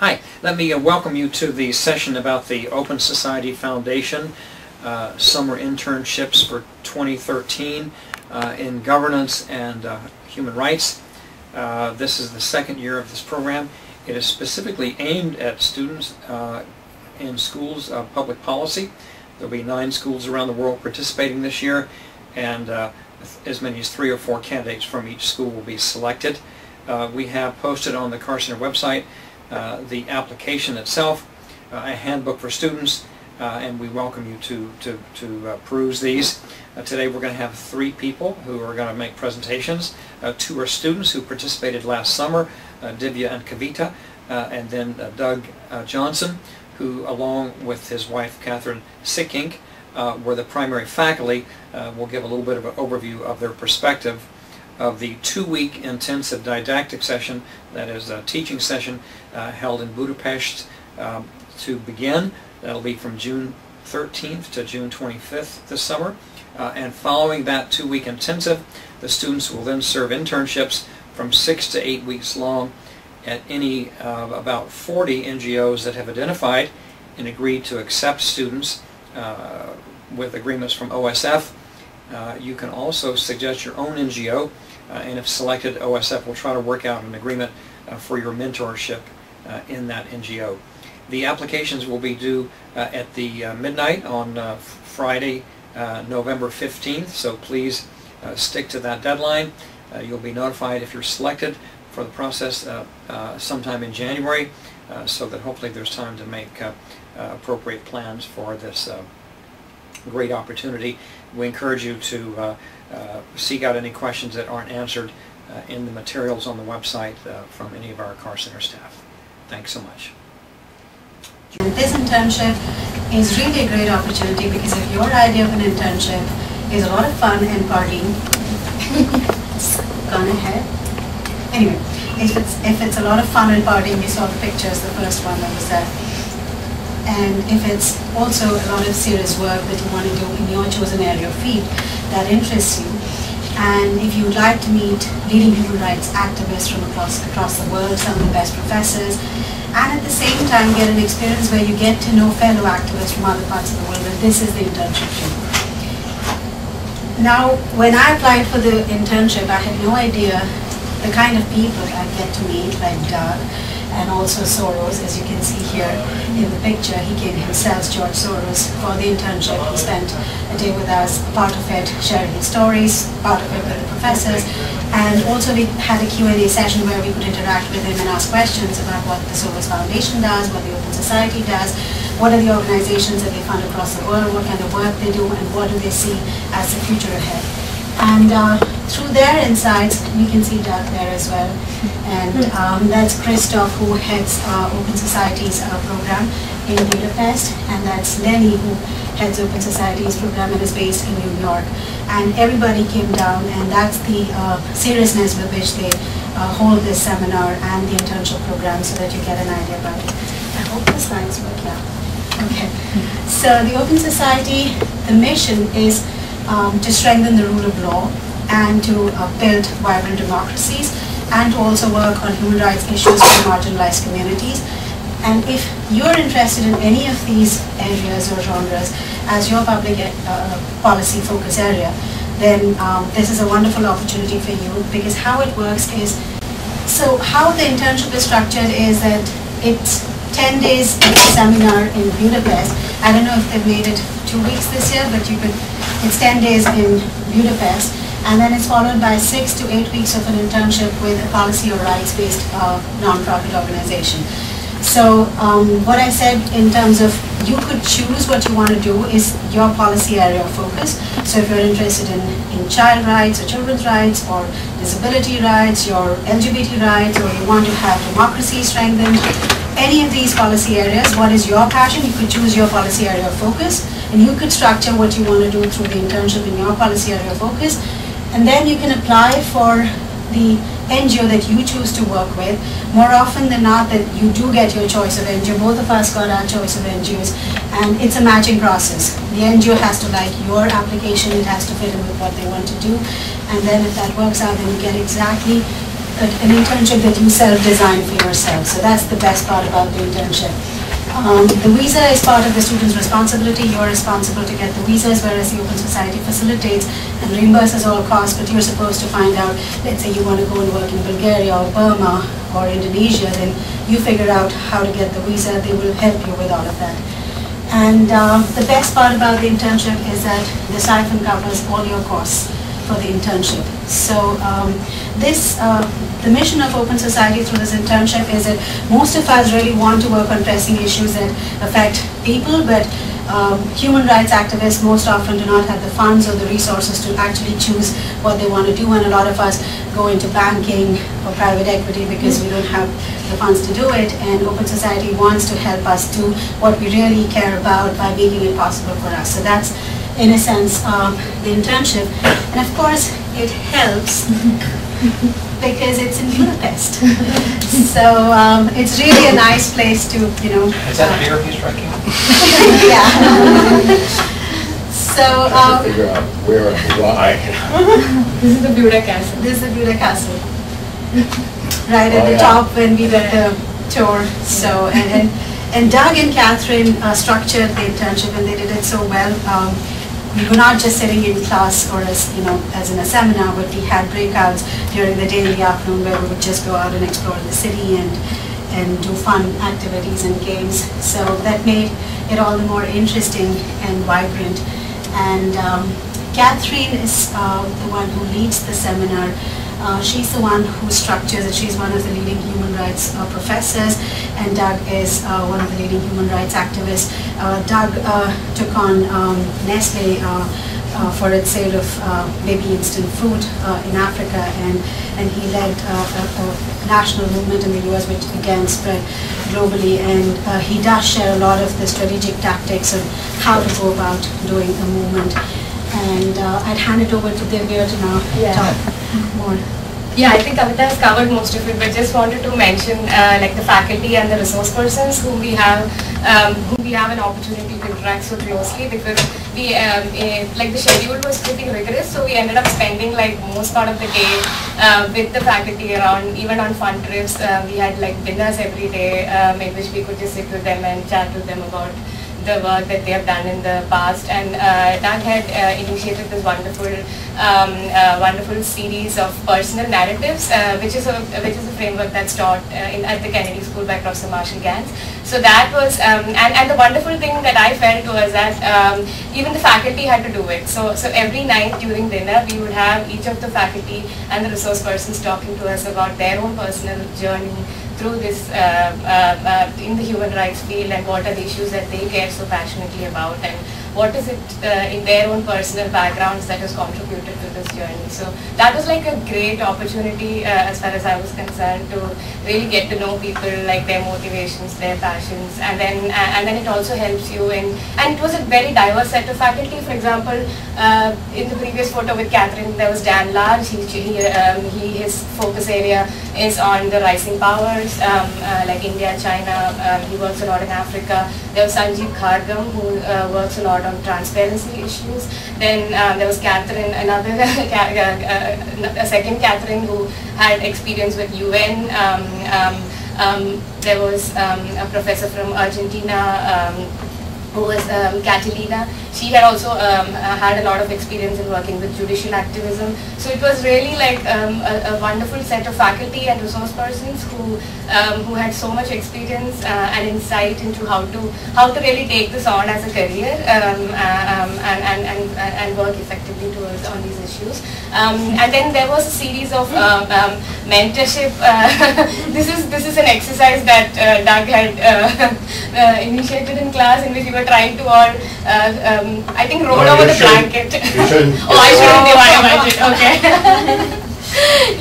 Hi, let me uh, welcome you to the session about the Open Society Foundation uh, summer internships for 2013 uh, in governance and uh, human rights. Uh, this is the second year of this program. It is specifically aimed at students uh, in schools of public policy. There will be nine schools around the world participating this year and as many as three or four candidates from each school will be selected. we have posted on the Carr Center website the application itself, uh, a handbook for students, uh, and we welcome you to, to, to peruse these. today we're going to have three people who are going to make presentations. two are students who participated last summer, Divya and Kavitha, and then Doug Johnson, who along with his wife Kathryn Sikkink uh, were the primary faculty. Uh, we'll give a little bit of an overview of their perspective of the two-week intensive didactic session, that is a teaching session uh, held in Budapest um, to begin. That'll be from June 13th to June 25th this summer. Uh, and following that two-week intensive, the students will then serve internships from six to eight weeks long at any of about 40 NGOs that have identified and agreed to accept students uh, with agreements from OSF. Uh, you can also suggest your own NGO uh, and if selected, OSF will try to work out an agreement uh, for your mentorship uh, in that NGO. The applications will be due uh, at the uh, midnight on uh, Friday, November 15th, so please stick to that deadline. you'll be notified if you're selected for the process sometime in January, so that hopefully there's time to make appropriate plans for this great opportunity. We encourage you to uh, uh, seek out any questions that aren't answered uh, in the materials on the website from any of our Carr Center staff. Thanks so much. This internship is really a great opportunity because if your idea of an internship is a lot of fun and partying, gone ahead. Anyway, if it's, if it's a lot of fun and partying, you saw the pictures, the first one that was there and if it's also a lot of serious work that you want to do in your chosen area of field that interests you, and if you would like to meet leading human rights activists from across, across the world, some of the best professors, and at the same time get an experience where you get to know fellow activists from other parts of the world, then this is the internship Now, when I applied for the internship, I had no idea the kind of people I'd get to meet, like Doug, and also Soros, as you can see here in the picture. He came himself, George Soros, for the internship. He spent a day with us, part of it sharing his stories, part of it with the professors, and also we had a Q&A session where we could interact with him and ask questions about what the Soros Foundation does, what the Open Society does, what are the organizations that they fund across the world, what kind of work they do, and what do they see as the future ahead. And uh, through their insights, we can see Doug there as well. And um, that's Christoph who heads uh, Open Society's uh, program in Budapest. And that's Lenny who heads Open Society's program and is based in New York. And everybody came down and that's the uh, seriousness with which they uh, hold this seminar and the internship program so that you get an idea about it. I hope the slides work, yeah. Okay. So the Open Society, the mission is um, to strengthen the rule of law and to uh, build vibrant democracies and to also work on human rights issues for marginalized communities. And if you're interested in any of these areas or genres as your public uh, policy focus area, then um, this is a wonderful opportunity for you because how it works is, so how the internship is structured is that it's 10 days seminar in Budapest. I don't know if they've made it two weeks this year, but you could it's 10 days in Budapest, and then it's followed by six to eight weeks of an internship with a policy or rights-based uh, nonprofit organization. So um, what I said in terms of you could choose what you want to do is your policy area of focus. So if you're interested in, in child rights or children's rights or disability rights, your LGBT rights, or you want to have democracy strengthened, any of these policy areas, what is your passion, you could choose your policy area of focus and you could structure what you want to do through the internship in your policy area of focus. And then you can apply for the NGO that you choose to work with. More often than not that you do get your choice of NGO. Both of us got our choice of NGOs and it's a matching process. The NGO has to like your application, it has to fit in with what they want to do. And then if that works out, then you get exactly an internship that you self-design for yourself. So that's the best part about the internship. Um, the visa is part of the student's responsibility. You're responsible to get the visas, whereas the Open Society facilitates and reimburses all costs, but you're supposed to find out, let's say you want to go and work in Bulgaria or Burma or Indonesia, then you figure out how to get the visa. They will help you with all of that. And uh, the best part about the internship is that the stipend covers all your costs for the internship. So um, this, uh, the mission of Open Society through this internship is that most of us really want to work on pressing issues that affect people, but um, human rights activists most often do not have the funds or the resources to actually choose what they want to do, and a lot of us go into banking or private equity because we don't have the funds to do it, and Open Society wants to help us do what we really care about by making it possible for us. So that's in a sense, um, the internship. And of course, it helps because it's in Budapest. so um, it's really a nice place to, you know. Is that beer he's drinking? yeah. so. Um, figure out where and why. this is the Buda Castle. This is the Buda Castle. right at Oh, the yeah. top when we did the tour. So and and, and Doug and Kathryn uh, structured the internship and they did it so well. Um, we were not just sitting in class or as you know as in a seminar, but we had breakouts during the day and the afternoon where we would just go out and explore the city and and do fun activities and games. So that made it all the more interesting and vibrant. And um, Kathryn is uh, the one who leads the seminar. Uh, she's the one who structures it. She's one of the leading human rights uh, professors, and Doug is uh, one of the leading human rights activists. Uh, Doug uh, took on um, Nestle uh, for its sale of baby instant food in Africa, and, and he led a, a national movement in the US which again spread globally, and he does share a lot of the strategic tactics of how to go about doing a movement. And uh, I'd hand it over to Divya to now Yeah. talk more. Yeah, I think Kavitha has covered most of it, but just wanted to mention uh, like the faculty and the resource persons whom we have, um, whom we have an opportunity to interact so closely because we, um, eh, like the schedule was pretty rigorous, so we ended up spending like most part of the day uh, with the faculty around, even on fun trips. Uh, we had like dinners every day um, in which we could just sit with them and chat with them about the work that they have done in the past and uh, had uh, initiated this wonderful um, uh, wonderful series of personal narratives uh, which is a which is a framework that's taught uh, in, at the Kennedy School by Professor Marshall Ganz. So that was um, and, and the wonderful thing that I felt was that um, even the faculty had to do it. So so every night during dinner we would have each of the faculty and the resource persons talking to us about their own personal journey through this uh, uh, uh, in the human rights field and what are the issues that they care so passionately about and what is it in their own personal backgrounds that has contributed to this journey. So that was like a great opportunity as far as I was concerned to really get to know people, like their motivations, their passions, and then and then it also helps you in and it was a very diverse set of faculty. For example, uh, in the previous photo with Catherine, there was Dan Large. He, he, um, he his focus area is on the rising powers um, uh, like India, China. Um, he works a lot in Africa. There was Sanjeev Khagram who uh, works a lot on transparency issues. Then um, there was Catherine, another uh, a second Catherine who had experience with UN. Um, um, um, there was a professor from Argentina who was um, Catalina. She had also um, uh, had a lot of experience in working with judicial activism. So it was really like um, a, a wonderful set of faculty and resource persons who um, who had so much experience uh, and insight into how to how to really take this on as a career um, uh, um, and, and, and, and work effectively towards on these issues. Um, and then there was a series of um, mentorship. Uh, this is this is an exercise that uh, Doug had uh, uh, initiated in class in which we were trying to all, uh, um, I think, roll No, over the shouldn't. blanket. Oh, I shouldn't divide a budget. Okay.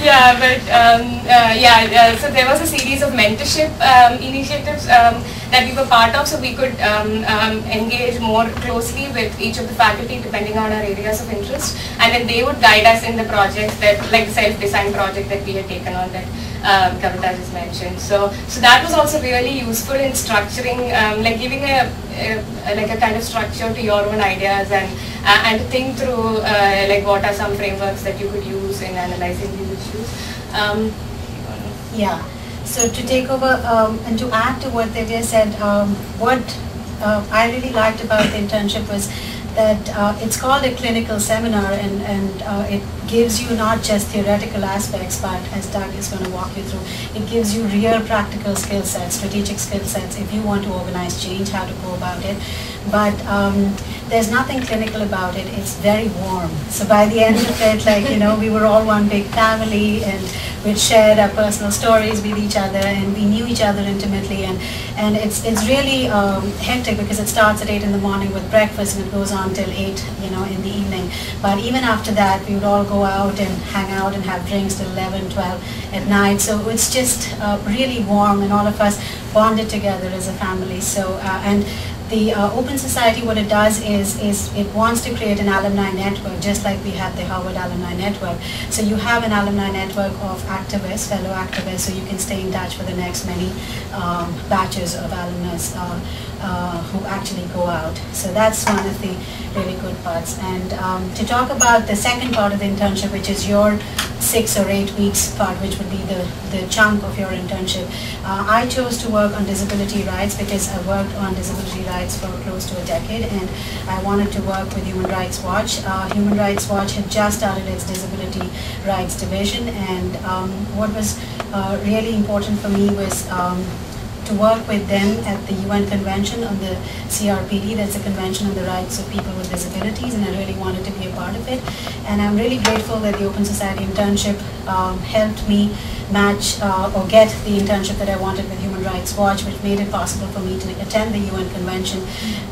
yeah, but um, uh, yeah, uh, so there was a series of mentorship um, initiatives um, that we were part of, so we could um, um, engage more closely with each of the faculty depending on our areas of interest, and then they would guide us in the projects that, like the self-design project that we had taken on that um, Kavitha just mentioned. So, so that was also really useful in structuring, um, like giving a, a like a kind of structure to your own ideas and uh, and think through uh, like what are some frameworks that you could use in analyzing these issues. Um, Yeah. So to take over um, and to add to what Divya said, um, what uh, I really liked about the internship was that uh, it's called a clinical seminar and, and uh, it gives you not just theoretical aspects, but as Doug is going to walk you through, it gives you real practical skill sets, strategic skill sets, if you want to organize change, how to go about it. But um, there's nothing clinical about it. It's very warm. So by the end of it, like, you know, we were all one big family and we'd shared our personal stories with each other and we knew each other intimately. And, and it's, it's really um, hectic because it starts at 8 in the morning with breakfast and it goes on till 8, you know, in the evening. But even after that, we would all go out and hang out and have drinks till 11, 12 at night. So it's just uh, really warm and all of us bonded together as a family. So, uh, and the uh, Open Society, what it does is, is it wants to create an alumni network, just like we have the Harvard Alumni Network. So you have an alumni network of activists, fellow activists, so you can stay in touch for the next many um, batches of alumnus uh, uh, who actually go out. So that's one of the really good parts. And um, to talk about the second part of the internship, which is your six or eight weeks part, which would be the, the chunk of your internship. Uh, I chose to work on disability rights because I worked on disability rights for close to a decade and I wanted to work with Human Rights Watch. Uh, Human Rights Watch had just started its disability rights division and um, what was uh, really important for me was um, to work with them at the UN Convention on the CRPD, that's the Convention on the Rights of People with Disabilities, and I really wanted to be a part of it. And I'm really grateful that the Open Society internship um, helped me match uh, or get the internship that I wanted with Human Rights Watch, which made it possible for me to attend the UN Convention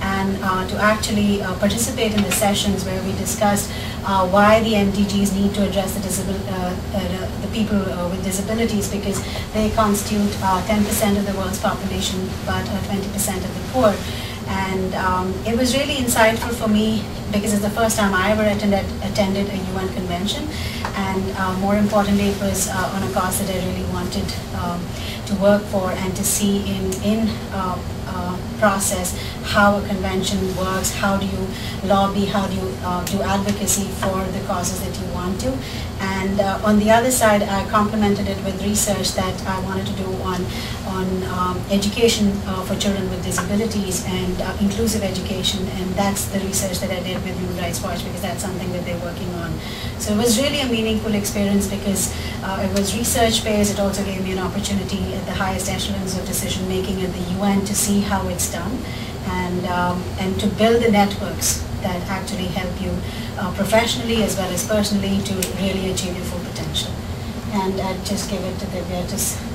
and uh, to actually uh, participate in the sessions where we discussed uh, why the MDGs need to address the, uh, uh, the people with disabilities because they constitute 10% of the world's population but 20% of the poor. And um, it was really insightful for me because it's the first time I ever attended, attended a UN convention. And uh, more importantly, it was uh, on a cause that I really wanted um, to work for and to see in, in uh, process how a convention works, how do you lobby, how do you uh, do advocacy for the causes that you want to. And uh, on the other side, I complemented it with research that I wanted to do on, on um, education uh, for children with disabilities and uh, inclusive education. And that's the research that I did with Human Rights Watch because that's something that they're working on. So it was really a meaningful experience because uh, it was research-based. It also gave me an opportunity at the highest echelons of decision making at the UN to see how it's done and, um, and to build the networks that actually help you uh, professionally as well as personally to really achieve your full potential. And I'd just give it to Divya just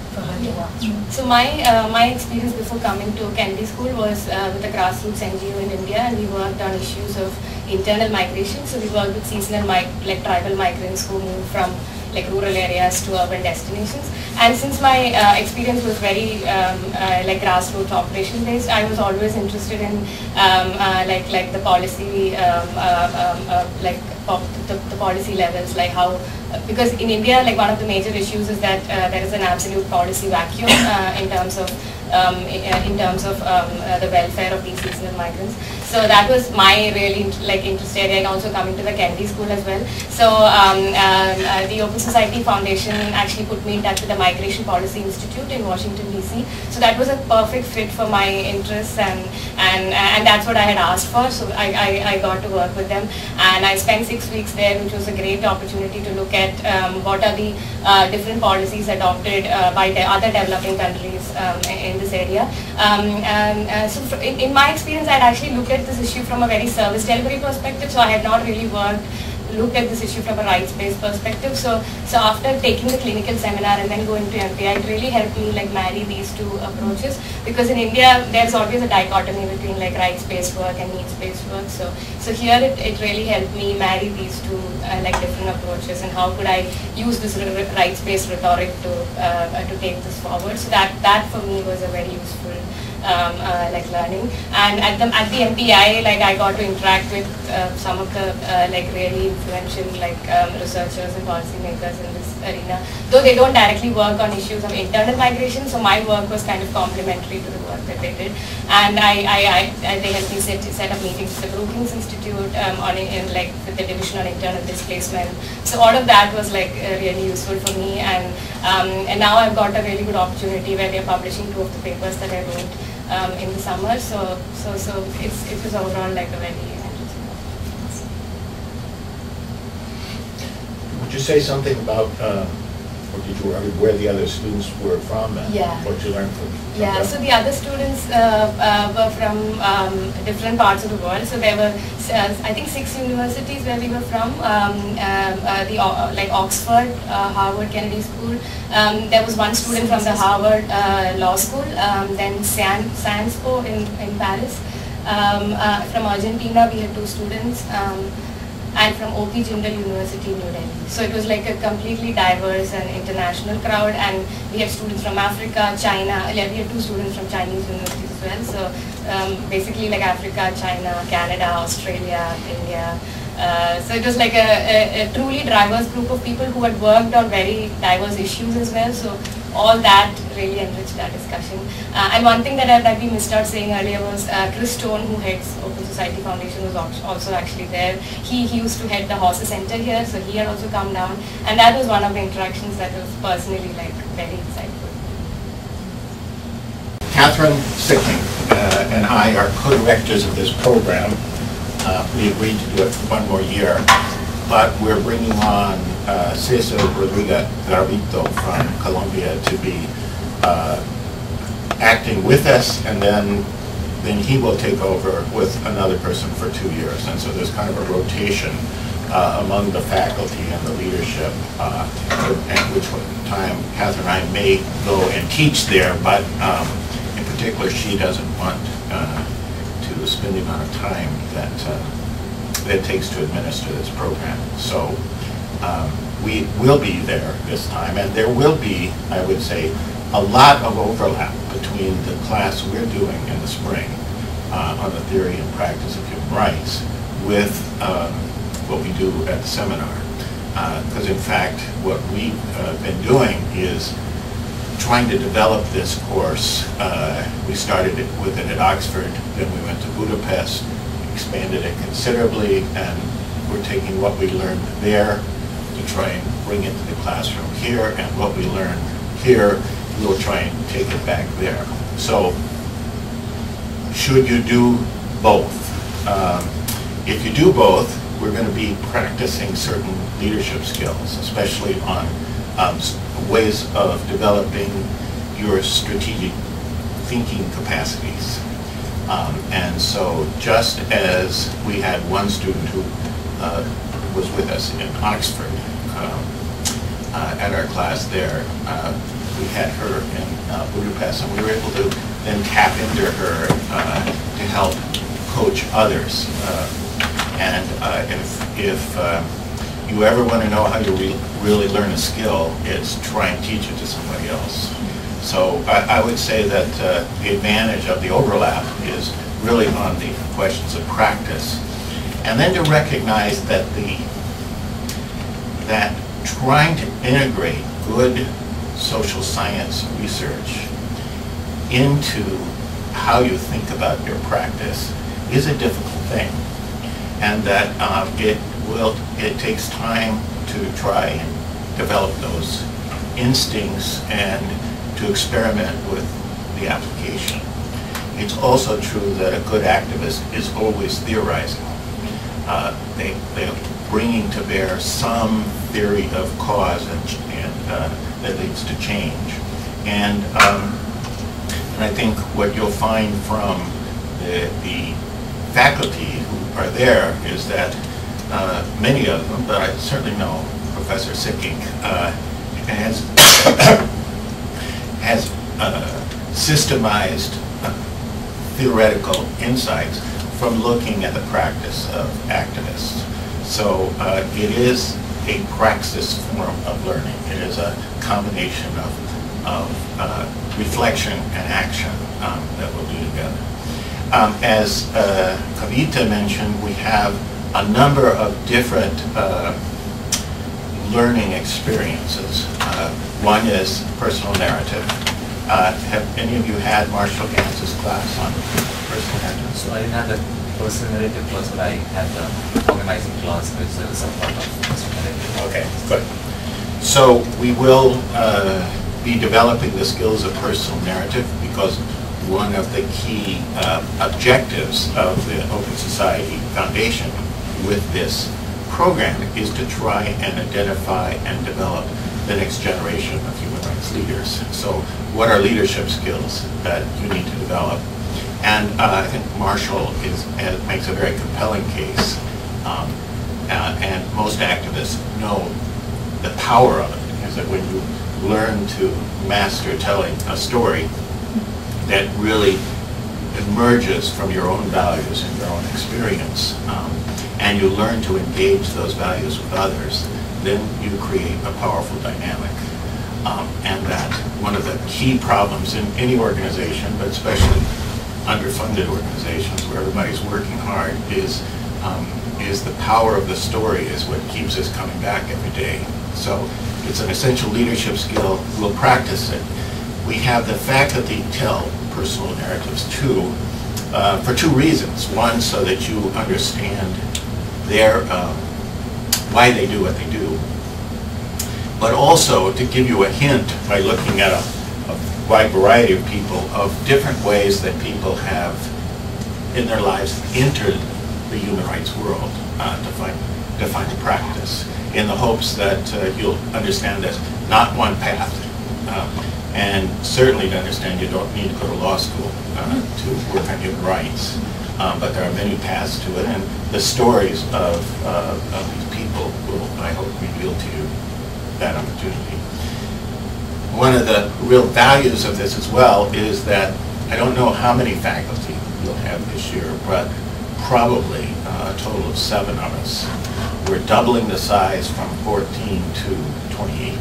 So my uh, my experience before coming to Kennedy School was uh, with a grassroots NGO in India and we worked on issues of internal migration. So we worked with seasonal like tribal migrants who moved from like rural areas to urban destinations. And since my uh, experience was very um, uh, like grassroots operation based, I was always interested in um, uh, like like the policy um, uh, um, uh, like the, the, policy levels, like how because in India like one of the major issues is that uh, there is an absolute policy vacuum in terms of um, in terms of um, the welfare of these seasonal migrants. So that was my really like interest area and also coming to the Kennedy School as well. So um, um, uh, the Open Society Foundation actually put me in touch with the Migration Policy Institute in Washington DC. So that was a perfect fit for my interests and and and that's what I had asked for. So I, I, I got to work with them and I spent six weeks there which was a great opportunity to look at um, what are the uh, different policies adopted uh, by the other developing countries um, in this area. Um, and, uh, so in, in my experience I had actually looked at at this issue from a very service delivery perspective, so I had not really worked looked at this issue from a rights-based perspective. So, so after taking the clinical seminar and then going to MPI, it really helped me like marry these two approaches because in India there's always a dichotomy between like rights-based work and needs-based work. So, so here it, it really helped me marry these two uh, like different approaches and how could I use this rights-based rhetoric to uh, to take this forward. So that that for me was a very useful um, uh, like learning. And at the at the MPI, like I got to interact with uh, some of the uh, like really influential like um, researchers and policymakers in this arena. Though they don't directly work on issues of internal migration, so my work was kind of complementary to the work that they did. And I, I, I, I they helped me set, set up meetings with the Brookings Institute um, on in, like with the division on internal displacement. So all of that was like uh, really useful for me. And um, and now I've got a really good opportunity where we're publishing two of the papers that I wrote um, in the summer. So so so it's it was overall like a very interesting. Would you say something about, uh, did you, where the other students were from and Yeah. what you learned from? from Yeah, them? so the other students uh, uh, were from um, different parts of the world. So there were, uh, I think, six universities where we were from. Um, um, uh, the uh, like Oxford, uh, Harvard Kennedy School. Um, there was one student from the Harvard uh, Law School. Um, then San Sciences Po in in Paris. Um, uh, from Argentina, we had two students. And from OP Jindal University, New Delhi. So it was like a completely diverse and international crowd and we had students from Africa, China, yeah, we had two students from Chinese universities as well. So um, basically like Africa, China, Canada, Australia, India. Uh, so it was like a, a, a truly diverse group of people who had worked on very diverse issues as well. So all that really enriched our discussion. Uh, and one thing that, I, that we missed out saying earlier was uh, Chris Stone, who heads Open Society Foundation, was also actually there. He, he used to head the Hauser Center here, so he had also come down. And that was one of the interactions that was personally like very insightful. Kathryn Sikkink uh, and I are co-directors of this program. Uh, We agreed to do it for one more year, but we're bringing on uh, Cesar Rodriguez Garavito from Colombia to be uh, acting with us, and then, then he will take over with another person for two years. And so there's kind of a rotation uh, among the faculty and the leadership, uh, at which time Kathryn and I may go and teach there, but um, in particular, she doesn't want uh, to spend the amount of time that uh, it takes to administer this program. So um, we will be there this time, and there will be, I would say, a lot of overlap between the class we're doing in the spring uh, on the theory and practice of human rights with um, what we do at the seminar. Because in fact, what we've uh, been doing is trying to develop this course. Uh, We started it with it at Oxford, then we went to Budapest, expanded it considerably, and we're taking what we learned there to try and bring it to the classroom here, and what we learned here, we'll try and take it back there. So should you do both? Um, If you do both, we're going to be practicing certain leadership skills, especially on um, ways of developing your strategic thinking capacities. Um, And so just as we had one student who uh, was with us in Oxford um, uh, at our class there, uh, we had her in uh, Budapest, and we were able to then tap into her uh, to help coach others. Uh, And if, if you ever want to know how you re- really learn a skill, it's try and teach it to somebody else. So I, I would say that uh, the advantage of the overlap is really on the questions of practice. And then to recognize that the, that trying to integrate good social science research into how you think about your practice is a difficult thing. And that uh, it will, it takes time to try and develop those instincts and to experiment with the application. It's also true that a good activist is always theorizing. Uh, They, they're bringing to bear some theory of cause and, and uh, that leads to change. And, um, and I think what you'll find from the, the faculty who are there is that uh, many of them, but I certainly know Professor Sikkink, uh, has, has uh, systemized uh, theoretical insights from looking at the practice of activists. So uh, it is a praxis form of learning. It is a combination of, of uh, reflection and action um, that we'll do together. Um, As uh, Kavitha mentioned, we have a number of different uh, learning experiences. One is personal narrative. Uh, Have any of you had Marshall Ganz's class on personal narrative? So I didn't have the personal narrative class, but I had the organizing class, which was some part of personal narrative. Okay, good. So we will uh, be developing the skills of personal narrative because one of the key uh, objectives of the Open Society Foundation with this program is to try and identify and develop the next generation of human rights leaders. So what are leadership skills that you need to develop? And uh, I think Marshall is, uh, makes a very compelling case. Um, uh, And most activists know the power of it, is that when you learn to master telling a story that really emerges from your own values and your own experience, um, and you learn to engage those values with others, then you create a powerful dynamic. Um, And that one of the key problems in any organization, but especially underfunded organizations where everybody's working hard, is, um, is the power of the story is what keeps us coming back every day. So it's an essential leadership skill. We'll practice it. We have the faculty tell personal narratives too, uh, for two reasons. One, so that you understand their, um, why they do what they do, but also to give you a hint by looking at a a wide variety of people of different ways that people have in their lives entered the human rights world uh, to find, to find a practice in the hopes that uh, you'll understand there's not one path. uh, And certainly to understand you don't need to go to law school uh, to work on human rights. Um, But there are many paths to it, and the stories of, uh, of people will, I hope, reveal to you that opportunity. One of the real values of this as well is that, I don't know how many faculty you'll have this year, but probably uh, a total of seven of us. We're doubling the size from 14 to 28.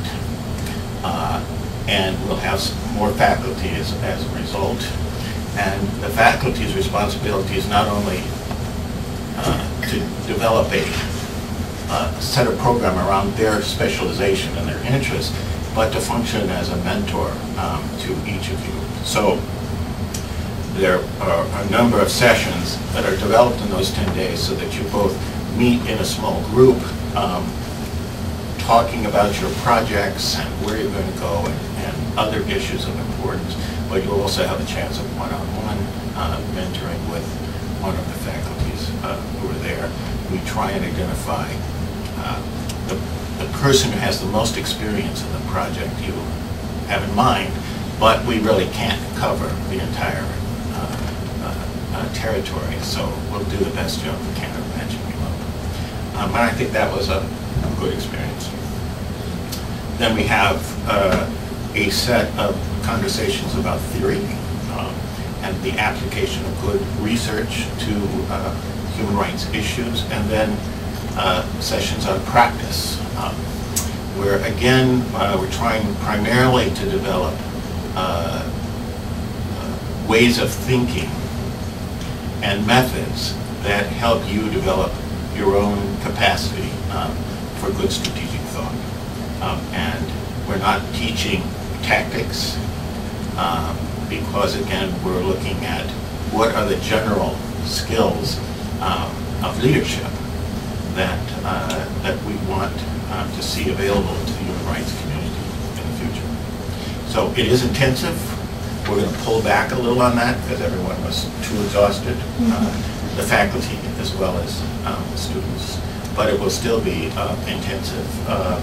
Uh, And we'll have more faculty as, as a result. And the faculty's responsibility is not only uh, to develop a uh, set a program around their specialization and their interests, but to function as a mentor um, to each of you. So there are a number of sessions that are developed in those 10 days so that you both meet in a small group, um, talking about your projects and where you're going to go and and other issues of importance, but you'll also have a chance of one-on-one uh, mentoring with one of the faculties uh, who are there. We try and identify the the person who has the most experience in the project you have in mind, but we really can't cover the entire uh, uh, uh, territory, so we'll do the best job we can of matching you up. Um, And I think that was a good experience. Then we have a set of conversations about theory um, and the application of good research to uh, human rights issues, and then uh, sessions on practice, um, where again, uh, we're trying primarily to develop uh, uh, ways of thinking and methods that help you develop your own capacity um, for good strategic thought. Um, And we're not teaching tactics, um, because again, we're looking at what are the general skills um, of leadership that, uh, that we want um, to see available to the human rights community in the future. So it is intensive. We're going to pull back a little on that because everyone was too exhausted, uh, the faculty as well as um, the students. But it will still be uh, intensive. Uh,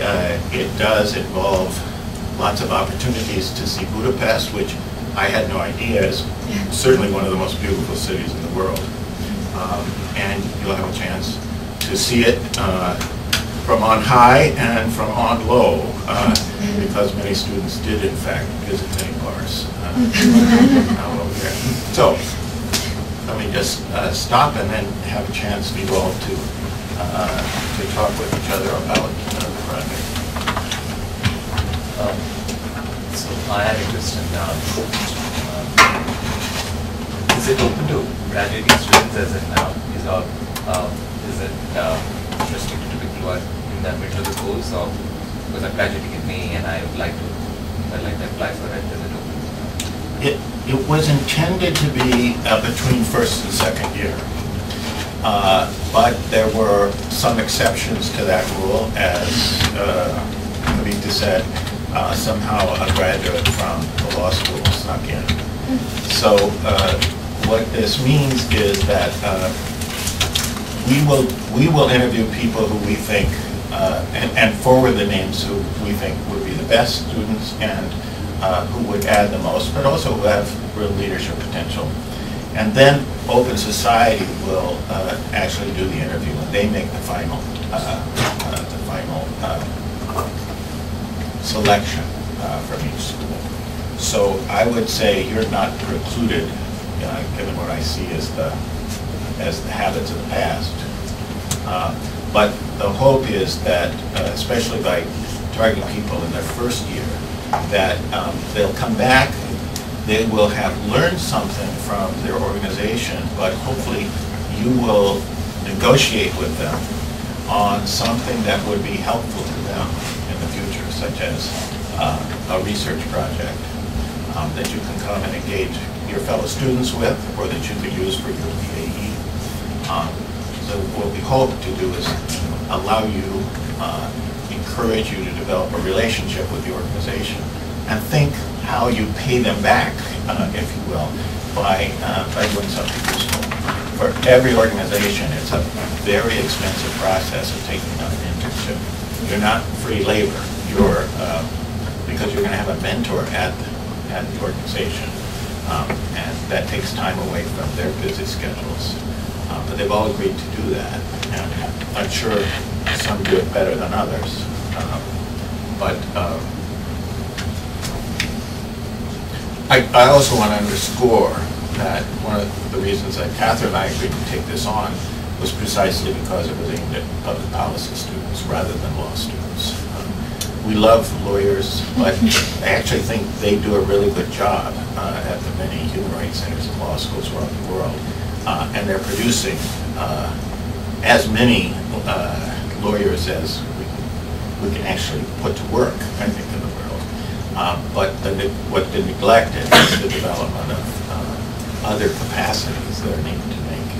uh, It does involve lots of opportunities to see Budapest, which I had no idea is certainly one of the most beautiful cities in the world. Um, And you'll have a chance to see it uh, from on high and from on low, uh, because many students did in fact visit many bars uh. So, let me just uh, stop and then have a chance for you all to, uh, to talk with each other about the project. Um, So I had interest in, um, um, is it open to graduating students as in, now? is, uh, um, is it uh, restricted to people who are in the middle of the course or because I'm graduating in May and I would like to, I'd like to apply for it, is it open? It, it was intended to be uh, between first and second year. Uh, But there were some exceptions to that rule, as uh, Kavitha said, uh, somehow a graduate from the law school snuck in. So uh, what this means is that uh, we will, we will interview people who we think, uh, and and forward the names who we think would be the best students and uh, who would add the most, but also who have real leadership potential. And then Open Society will uh, actually do the interview, and they make the final, uh, uh, the final uh, selection from each school. So I would say you're not precluded, given what I see as the, as the habits of the past. Uh, But the hope is that, uh, especially by targeting people in their first year, that um, they'll come back, they will have learned something from their organization, but hopefully you will negotiate with them on something that would be helpful to them in the future, such as uh, a research project um, that you can come and engage your fellow students with, or that you could use for your PAE. Um, So what we hope to do is allow you, uh, encourage you to develop a relationship with the organization and think how you pay them back, uh, if you will, by, uh, by doing something useful. For every organization, it's a very expensive process of taking on an internship. You're not free labor, you're, uh, because you're going to have a mentor at, at the organization. Um, And that takes time away from their busy schedules. Uh, But they've all agreed to do that. And I'm sure some do it better than others. Um, But um, I, I also want to underscore that one of the reasons that Kathryn and I agreed to take this on was precisely because it was aimed at public policy students rather than law students. Um, We love lawyers, but I actually think they do a really good job uh, at the many human rights centers and law schools around the world. Uh, And they're producing uh, as many uh, lawyers as we we can actually put to work, I think, in the world. Um, But the what the neglected is the development of uh, other capacities that are needed to make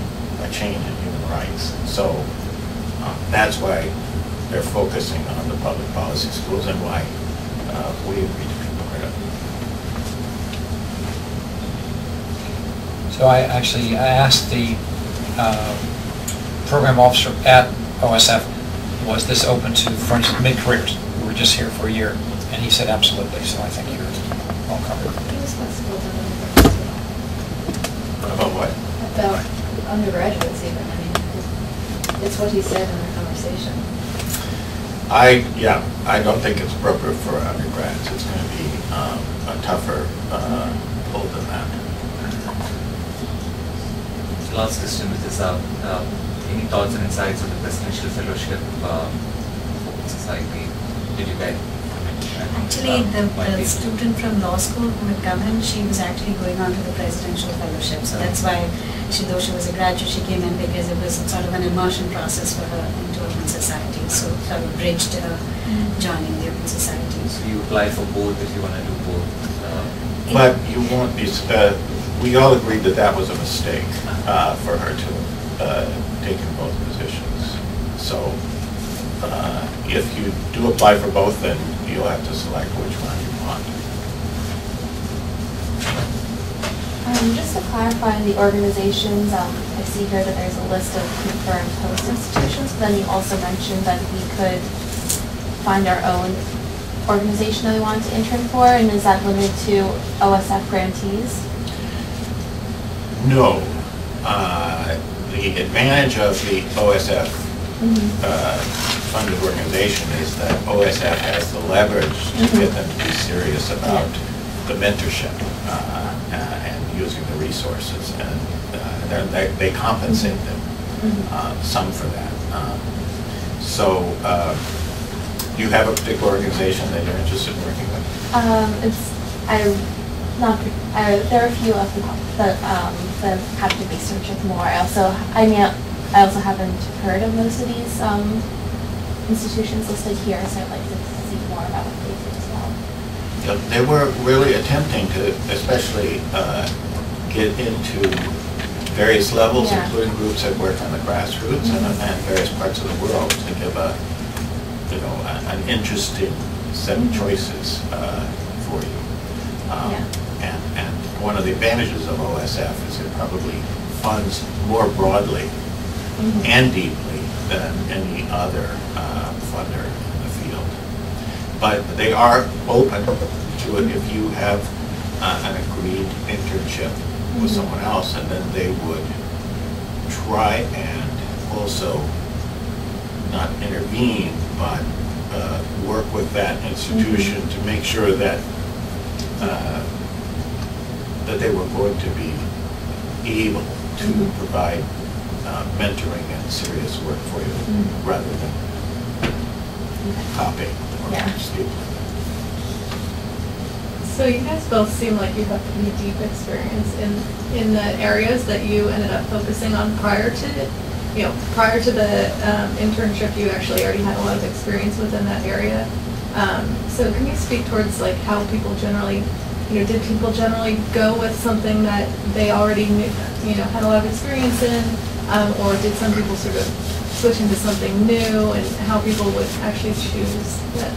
a change in human rights. So uh, that's why they're focusing on the public policy schools and why uh, we agreed to be part of it. So I actually, I asked the uh, program officer at OSF, was this open to, for instance, mid-careers who were just here for a year? And he said absolutely, so I think you're all covered. About what? About undergraduates even, I mean, it's what he said in the conversation. I, yeah, I don't think it's appropriate for undergrads. It's going to be um, a tougher uh, pull than that. Last question, which is, uh, uh, any thoughts and insights on the presidential fellowship, um, Open Society? Did you get? Actually, the, the student from law school who had come in, she was actually going on to the presidential fellowship. So that's why she, though she was a graduate, she came in because it was sort of an immersion process for her into Open Society. So sort of bridged uh, joining the Open Society. So you apply for both if you want to do both. uh, But you won't be, uh, we all agreed that that was a mistake uh, for her to uh, take in both positions. So uh, if you do apply for both, then you'll have to select which one you want. Um, just to clarify the organizations, um, I see here that there's a list of confirmed host institutions, but then you also mentioned that we could find our own organization that we wanted to intern for, and is that limited to OSF grantees? No. Uh, The advantage of the OSF uh, funded organization is that OSF has the leverage to get them to be serious about the mentorship uh, uh, and using the resources. And uh, they they compensate them uh, some for that. Um, So uh, do you have a particular organization that you're interested in working with? Um, it's, I, not, I, there are a few of the, that, um, that have to research it more. I also, I mean, I also haven't heard of most of these um, institutions listed here, so I'd like to see more about what they do as well. Yeah, They were really attempting to especially uh, get into various levels, Yeah. including groups that work on the grassroots and Mhm. and various parts of the world to give a, you know, a- an interesting set of Mhm. choices uh, for you. Um, Yeah. And, and one of the advantages of OSF is it probably funds more broadly Mhm. and deeply than any other uh, funder in the field. But they are open to it if you have uh, an agreed internship with Mhm. someone else, and then they would try and also not intervene, but uh, work with that institution to make sure that, uh, that they were going to be able to Mhm. provide uh, mentoring and serious work for you, Mhm. rather than Okay. copying or Yeah. stealing. So you guys both seem like you have pretty deep experience in, in the areas that you ended up focusing on prior to, you know, prior to the um, internship, you actually already had a lot of experience within that area. Um, So can you speak towards like how people generally, you know, did people generally go with something that they already knew, you know, had a lot of experience in? Um, Or did some people sort of switch into something new and how people would actually choose that?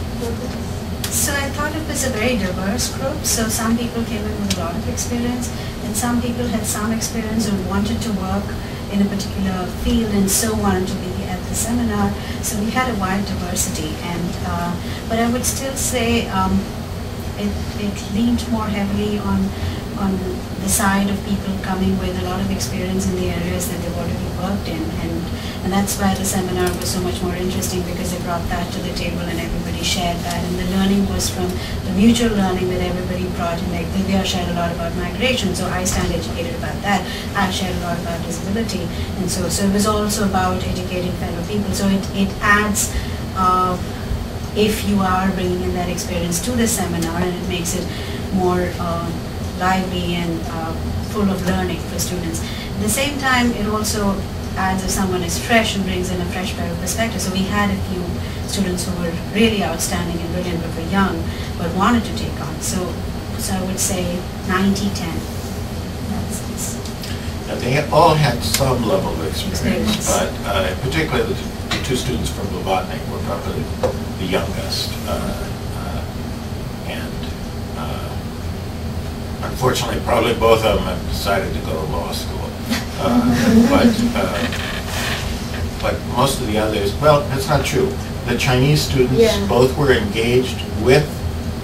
So I thought it was a very diverse group. So some people came in with a lot of experience, and some people had some experience and wanted to work in a particular field and so wanted to be at the seminar. So we had a wide diversity, and uh, but I would still say um, it, it leaned more heavily on on the side of people coming with a lot of experience in the areas that they've already worked in, and and that's why the seminar was so much more interesting because they brought that to the table and everybody shared that, and the learning was from the mutual learning that everybody brought in. Like Divya shared a lot about migration, so I stand educated about that. I shared a lot about disability, and so so it was also about educating fellow people. So it it adds. Uh, if you are bringing in that experience to the seminar and it makes it more uh, lively and uh, full of learning for students. At the same time, it also adds if someone is fresh and brings in a fresh pair of perspectives. So we had a few students who were really outstanding and brilliant but were young but wanted to take on. So, so I would say 90-10. That's, Uh, They all had some level of experience, Experience. but uh, particularly the two students from Blavatnik were probably the youngest. uh, uh, And uh, unfortunately, probably both of them have decided to go to law school. Uh, But, uh, but most of the others, well, that's not true. The Chinese students, Yeah. both were engaged with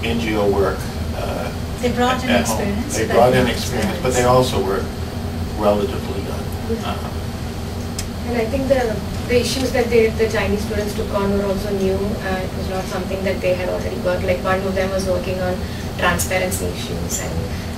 NGO work. uh, They brought in home. experience, They but brought in not experience, but they also were relatively young. Yeah. Uh, And I think the, the issues that they, the Chinese students took on were also new. Uh, it was not something that they had already worked. Like one of them was working on transparency issues, and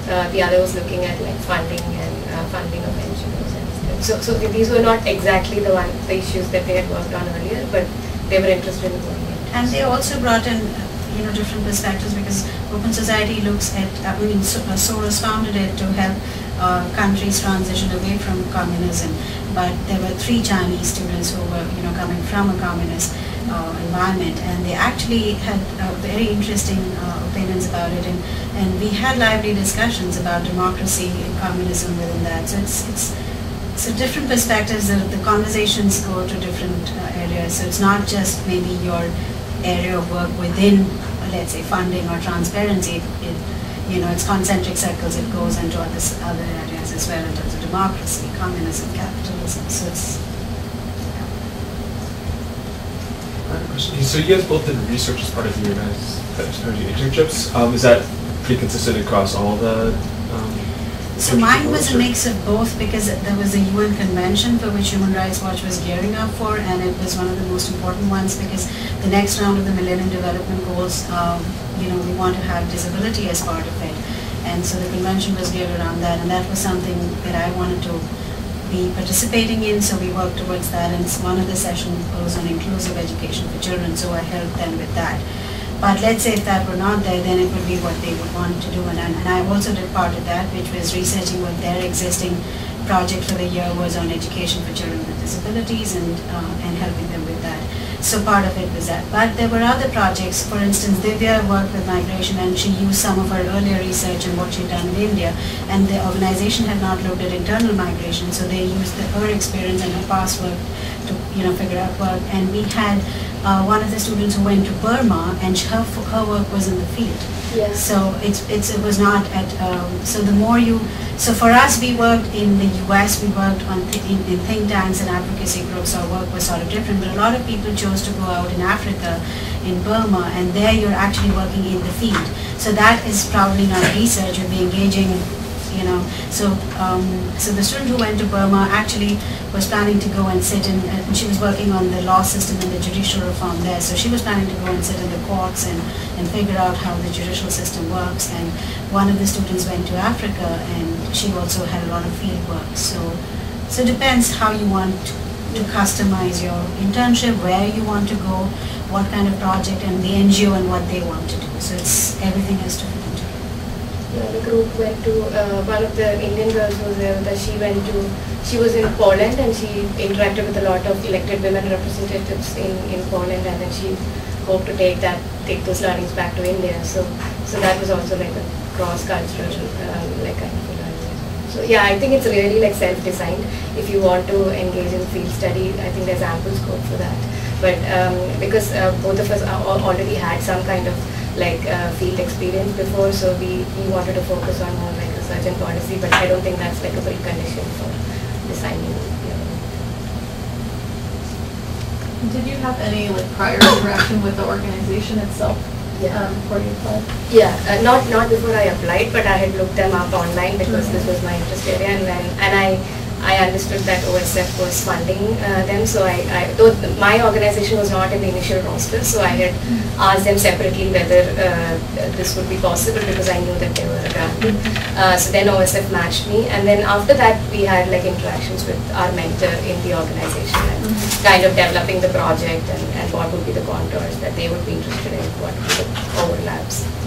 uh, the other was looking at like funding and uh, funding of NGOs and. So, so these were not exactly the one the issues that they had worked on earlier, but they were interested in doing it. And they also brought in, uh, you know, different perspectives because Open Society looks at, I mean, uh, Soros founded it to help uh, countries transition away from communism. But there were three Chinese students who were, you know, coming from a communist uh, environment, and they actually had uh, very interesting uh, opinions about it. And, and we had lively discussions about democracy and communism within that. So it's it's so different perspectives, the, the conversations go to different uh, areas. So it's not just maybe your area of work within, let's say, funding or transparency. It, you know, it's concentric circles. It goes into other, other areas as well in terms of democracy, communism, capitalism. So it's, I have a question. So you guys both did research as part of your guys' your internships. Um, is that pretty consistent across all the? Um, So mine was a mix of both because there was a UN convention for which Human Rights Watch was gearing up for, and it was one of the most important ones because the next round of the Millennium Development Goals, um, you know, we want to have disability as part of it. And so the convention was geared around that, and that was something that I wanted to be participating in, so we worked towards that. And one of the sessions was on inclusive education for children, so I helped them with that. But let's say if that were not there, then it would be what they would want to do. And, and I also did part of that, which was researching what their existing project for the year was on education for children with disabilities and, uh, and helping. So part of it was that. But there were other projects, for instance, Divya worked with migration and she used some of her earlier research and what she'd done in India. And the organization had not looked at internal migration, so they used the, her experience and her past work to, you know, figure out work. And we had uh, one of the students who went to Burma and her, her work was in the field. So it's, it's, it was not at, um, so the more you, so for us, we worked in the US, we worked on th- in, in think tanks and advocacy groups, our work was sort of different, but a lot of people chose to go out in Africa, in Burma, and there you're actually working in the field. So that is probably not research, you'll be engaging you know. So, um, so the student who went to Burma actually was planning to go and sit in, and she was working on the law system and the judicial reform there. So she was planning to go and sit in the courts and, and figure out how the judicial system works. And one of the students went to Africa, and she also had a lot of field work. So, so it depends how you want to customize your internship, where you want to go, what kind of project, and the NGO and what they want to do. So it's everything has to fit into it. Yeah, the group went to, uh, one of the Indian girls was there she went to, she was in Poland and she interacted with a lot of elected women representatives in, in Poland and then she hoped to take that, take those learnings back to India. So, so that was also like a cross-cultural, like kind of a learning. So yeah, I think it's really like self-designed. If you want to engage in field study, I think there's ample scope for that. But um, because uh, both of us already had some kind of like uh, field experience before, so we, we wanted to focus on more like research and policy, but I don't think that's like a precondition for designing. You know. Did you have any like prior interaction with the organization itself Yeah. um, before you applied? Yeah, uh, not not before I applied, but I had looked them up online because this was my interest area, and when and I I understood that OSF was funding uh, them, so I, I though my organization was not in the initial roster, so I had asked them separately whether uh, this would be possible because I knew that they were a grant. Uh, so then OSF matched me, and then after that we had like interactions with our mentor in the organization and kind of developing the project and, and what would be the contours that they would be interested in, what would be the overlaps.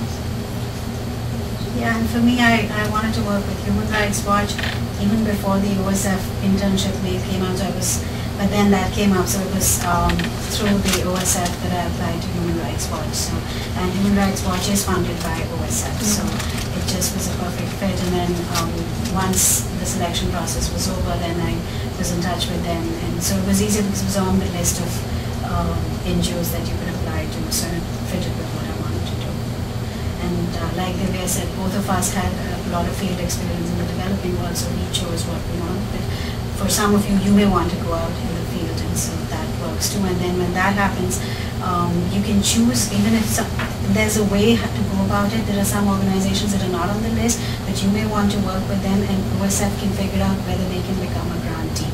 Yeah, and for me, I, I wanted to work with Human Rights Watch even before the OSF internship may came out. I was, but then that came up, so it was um, through the OSF that I applied to Human Rights Watch. So, and Human Rights Watch is funded by OSF, so it just was a perfect fit. And then um, once the selection process was over, then I was in touch with them, and so it was easy because it was on the list of um, NGOs that you could apply to, so it fitted with what I wanted to do. And uh, like Divya said, both of us had a lot of field experience in the developing world, so we chose what we want. But for some of you, you may want to go out in the field, and so that works too. And then when that happens, um, you can choose, even if some, there's a way to go about it. There are some organizations that are not on the list, but you may want to work with them, and OSF can figure out whether they can become a grantee.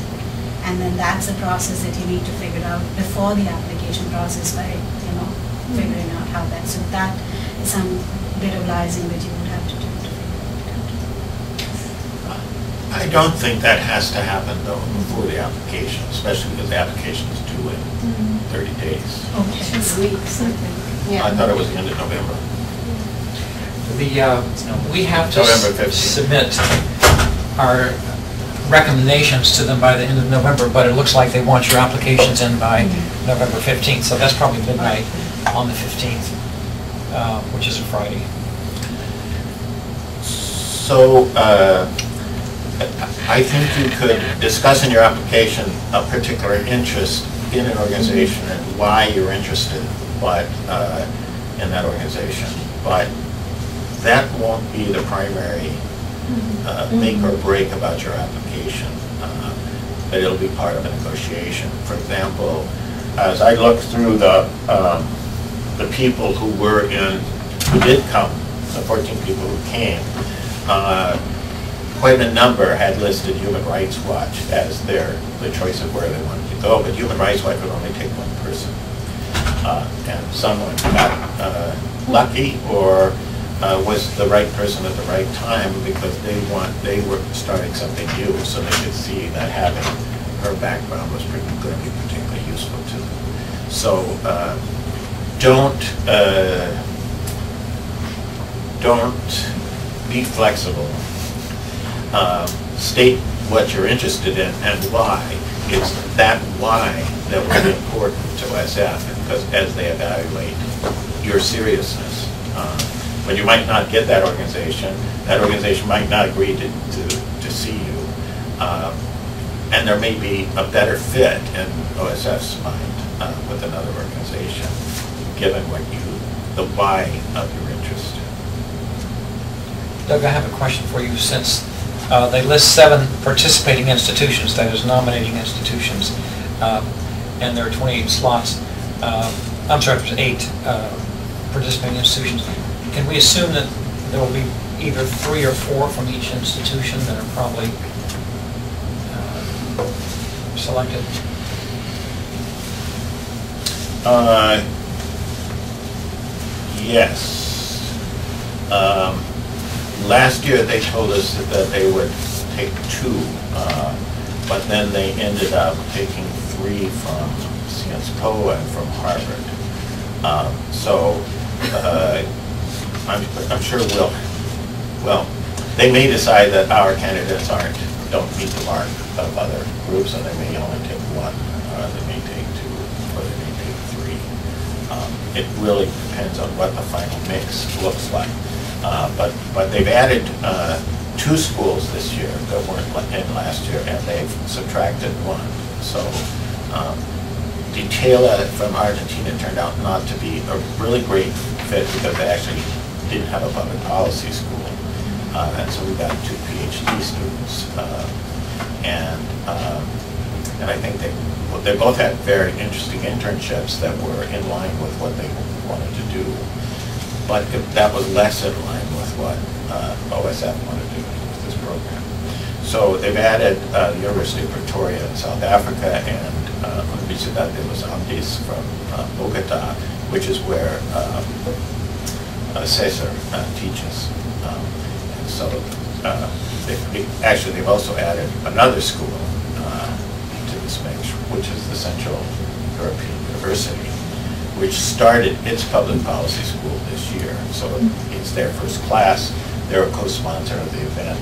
And then that's a process that you need to figure out before the application process by, you know, figuring out how that, so that is some bit of liaising that you would have to do to figure it out. I don't think that has to happen though before the application, especially because the application is due in 30 days. Okay. Two weeks, I think. I thought it was the end of November. The, uh, we have to November 15th. s- submit our recommendations to them by the end of November, but it looks like they want your applications in by November 15th, so that's probably midnight on the 15th, uh, which is a Friday. So, uh, I think you could discuss in your application a particular interest in an organization and why you're interested, but, uh, in that organization. But that won't be the primary uh, make or break about your application. uh, But it'll be part of a negotiation. For example, as I look through the, um, the people who were in, who did come, the 14 people who came, uh, quite a number had listed Human Rights Watch as their, the choice of where they wanted to go, but Human Rights Watch would only take one person. Uh, And someone got uh, lucky or uh, was the right person at the right time because they want, they were starting something new, so they could see that having her background was going to be particularly useful to them. So uh, don't, uh, don't be flexible. Um, State what you're interested in and why. It's that why that will be important to SF, because as they evaluate your seriousness. Uh, But you might not get that organization, that organization might not agree to, to, to see you. Um, And there may be a better fit in OSF's mind uh, with another organization, given what you, the why of your interest. Doug, I have a question for you, since uh, they list seven participating institutions, that is nominating institutions, uh, and there are 28 slots, uh, I'm sorry, there's eight uh, participating institutions. Can we assume that there will be either three or four from each institution that are probably uh, selected? Yes. Um, Last year, they told us that they would take two, uh, but then they ended up taking three from Sciences Po and from Harvard. Um, So uh, I'm I'm sure we'll, well, they may decide that our candidates aren't, don't meet the mark of other groups, and they may only take one, uh, they may take two, or they may. Um, It really depends on what the final mix looks like. Uh, But, but they've added uh, two schools this year that weren't in last year, and they've subtracted one. So um, Di Tella from Argentina turned out not to be a really great fit because they actually didn't have a public policy school. Uh, And so we got two PhD students. uh, And, um, and I think they, well, they both had very interesting internships that were in line with what they wanted to do. But that was less in line with what uh, OSF wanted to do with this program. So they've added uh, the University of Pretoria in South Africa and uh, Universidad de los Andes from uh, Bogota, which is where um, uh, Cesar uh, teaches. Um, And so, uh, they- actually, they've also added another school uh, to this mix, which is the Central European University, which started its public policy school this year. So it's their first class. They're a co-sponsor of the event.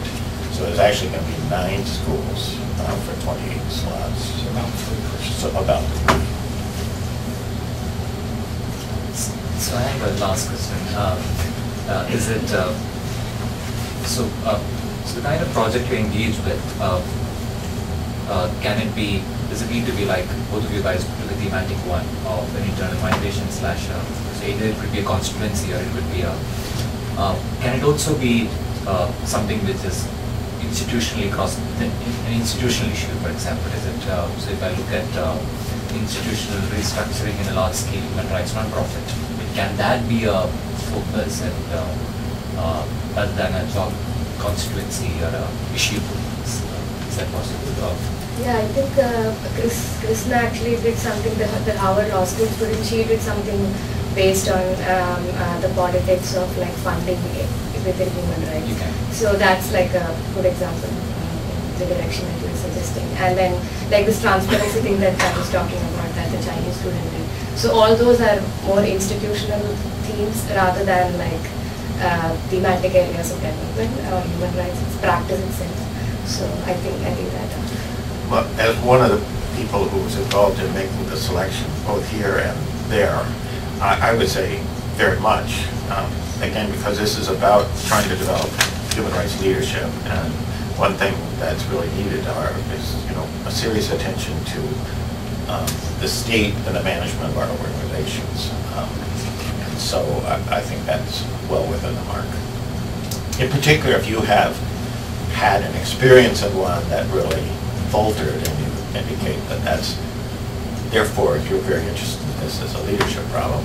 So there's actually going to be nine schools uh, for 28 slots. So about three So about three. So I have a last question. Um, uh, Is it, uh, so, uh, so the kind of project you engage with, uh, can it be, does it need to be like, both of you guys put the thematic one of an internal migration slash, uh, so either it could be a constituency or it could be a, uh, can it also be uh, something which is institutionally cross, an institutional issue, for example? Is it, uh, so if I look at uh, institutional restructuring in a large scale human rights non-profit, can that be a focus and rather than a job constituency or a issue? Is is that possible? Uh, Yeah, I think uh, Chris, Krishna actually did something that, that Harvard Law School couldn't. She did something based on um, uh, the politics of like funding within human rights. You can. So that's like a good example, uh, the direction that you're suggesting. And then like this transparency thing that I was talking about that the Chinese student did. So all those are more institutional themes rather than like uh, thematic areas of development or human rights. It's practice itself. So I think I think that. As one of the people who was involved in making the selection, both here and there, I, I would say very much. Um, Again, because this is about trying to develop human rights leadership, and one thing that's really needed are, is, you know, a serious attention to um, the state and the management of our organizations. Um, And so I, I think that's well within the mark. In particular, if you have had an experience of one that really faltered and you indicate that that's, therefore, if you're very interested in this as a leadership problem.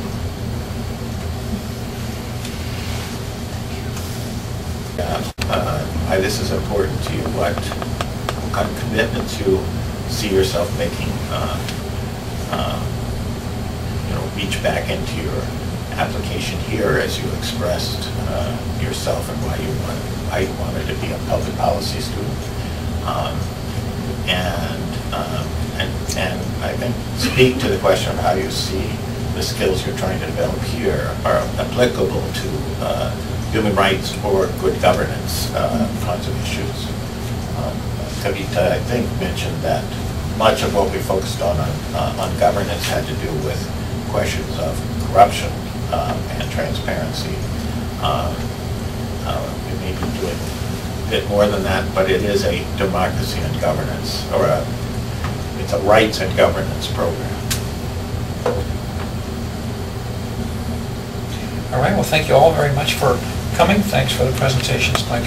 Uh, Why this is important to you, what kind of commitments you see yourself making, uh, uh, you know, reach back into your application here as you expressed uh, yourself and why you want, why you wanted to be a public policy student. Um, And, um, and, and I think speak to the question of how you see the skills you're trying to develop here are applicable to uh, human rights or good governance uh, kinds of issues. Um, Kavitha, I think, mentioned that much of what we focused on, on uh, on governance had to do with questions of corruption um, and transparency. Um, uh, We may be doing bit more than that, but it is a democracy and governance, or a, it's a rights and governance program. All right, well, thank you all very much for coming. Thanks for the presentations Mike,